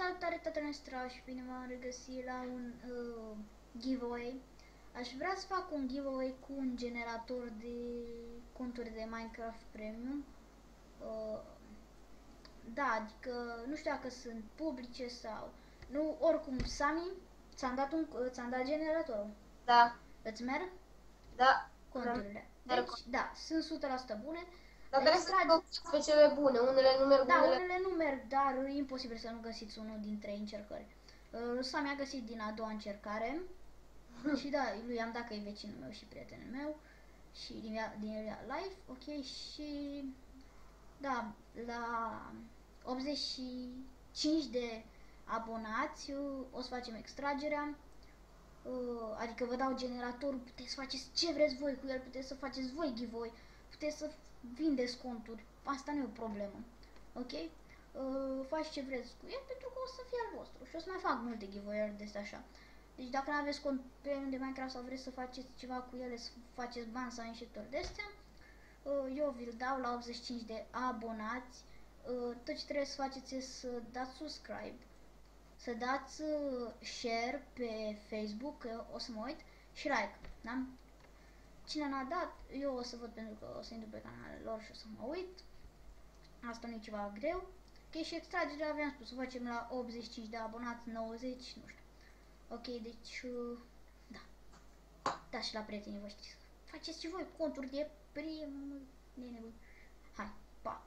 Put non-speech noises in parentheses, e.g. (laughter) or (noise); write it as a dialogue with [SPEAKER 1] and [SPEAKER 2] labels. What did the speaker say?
[SPEAKER 1] salutare toată noastră și bine v-am regăsit la un uh, giveaway. Aș vrea să fac un giveaway cu un generator de conturi de Minecraft Premium. Uh, da, adică nu știu dacă sunt publice sau... Nu, oricum, Sami, ți-am dat, un, ți-am dat generatorul.
[SPEAKER 2] Da,
[SPEAKER 1] Îți merg
[SPEAKER 2] da.
[SPEAKER 1] conturile.
[SPEAKER 2] Merg.
[SPEAKER 1] Deci, da, sunt 100% bune.
[SPEAKER 2] Dar
[SPEAKER 1] Le
[SPEAKER 2] trebuie să
[SPEAKER 1] extragi-
[SPEAKER 2] căutați pe cele bune. Unele nu merg,
[SPEAKER 1] Da,
[SPEAKER 2] unele...
[SPEAKER 1] unele nu merg, dar e imposibil să nu găsiți unul din trei încercări. Uh, Sami a găsit din a doua încercare (laughs) și da, lui am dat că e vecinul meu și prietenul meu și din, ea- din real life, ok, și da, la 85 de abonați uh, o să facem extragerea, uh, adică vă dau generatorul, puteți să faceți ce vreți voi cu el, puteți să faceți voi giveaway, puteți să vindeți conturi, asta nu e o problemă, ok? Uh, faci ce vreți cu el pentru că o să fie al vostru și o să mai fac multe giveaway-uri de astea așa. Deci dacă nu aveți cont premium de Minecraft sau vreți să faceți ceva cu ele, să faceți bani sau înșetări de astea, uh, eu vi-l dau la 85 de abonați. Uh, Tot ce trebuie să faceți e să dați subscribe, să dați uh, share pe Facebook, că eu o să mă uit, și like, da? Cine n-a dat, eu o să văd pentru că o să intru pe canalele lor și o să mă uit. Asta nu e ceva greu. Ok, și extragerea aveam spus, o facem la 85 de abonați, 90, nu știu. Ok, deci, uh, da. Da, și la prietenii voștri. Faceți și voi conturi de prim... de nebun. Hai, pa!